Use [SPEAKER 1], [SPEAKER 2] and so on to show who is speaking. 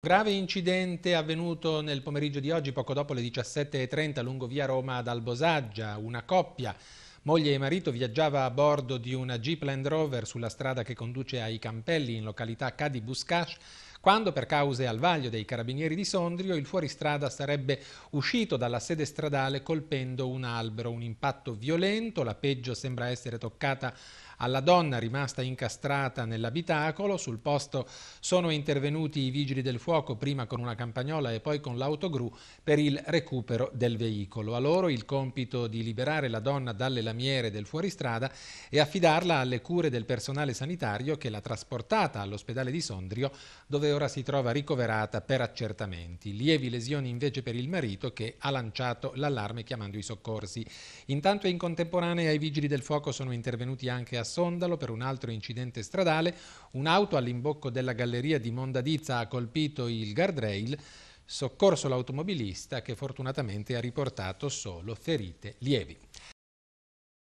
[SPEAKER 1] Grave incidente avvenuto nel pomeriggio di oggi, poco dopo le 17.30, lungo via Roma ad Albosaggia. Una coppia, moglie e marito, viaggiava a bordo di una Jeep Land Rover sulla strada che conduce ai Campelli in località Cadi Buscash quando per cause al vaglio dei carabinieri di Sondrio il fuoristrada sarebbe uscito dalla sede stradale colpendo un albero, un impatto violento, la peggio sembra essere toccata alla donna rimasta incastrata nell'abitacolo. Sul posto sono intervenuti i vigili del fuoco, prima con una campagnola e poi con l'autogru, per il recupero del veicolo. A loro il compito di liberare la donna dalle lamiere del fuoristrada e affidarla alle cure del personale sanitario che l'ha trasportata all'ospedale di Sondrio, dove ora si trova ricoverata per accertamenti. Lievi lesioni invece per il marito che ha lanciato l'allarme chiamando i soccorsi. Intanto in contemporanea i vigili del fuoco sono intervenuti anche a Sondalo per un altro incidente stradale. Un'auto all'imbocco della galleria di Mondadizza ha colpito il guardrail soccorso l'automobilista che fortunatamente ha riportato solo ferite lievi.